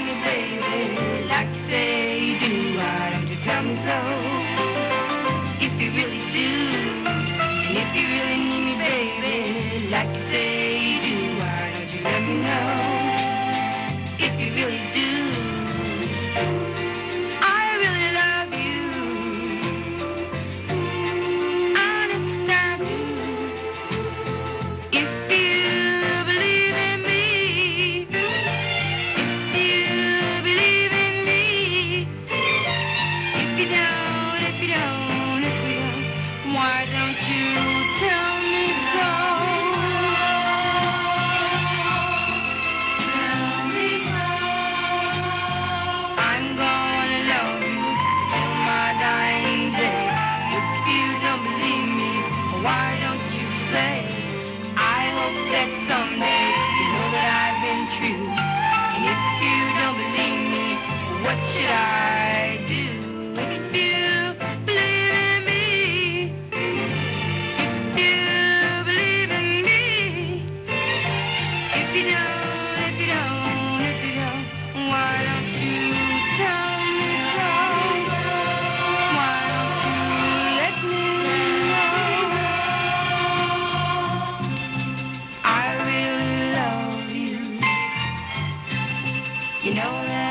me, baby, like you say you do. Why don't you tell me so? If you really do, and if you really need me, baby, like you say you do. Why don't you let me know? If you really do. if you don't, if you don't, why don't you tell me so? Why don't you say I hope that someday you know that I've been true. And if you don't believe me What should I You know that.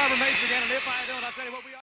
Barbara Mason again, and if I don't.